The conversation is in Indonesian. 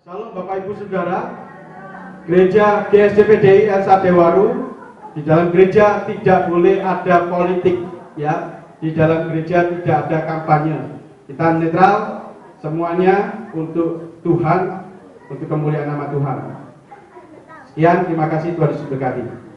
Salam Bapak Ibu Saudara, gereja GSDPDI Elsa Dewaru di dalam gereja tidak boleh ada politik ya. Di dalam gereja tidak ada kampanye. Kita netral semuanya untuk Tuhan, untuk kemuliaan nama Tuhan. Sekian, terima kasih Tuhan Yesus berkati.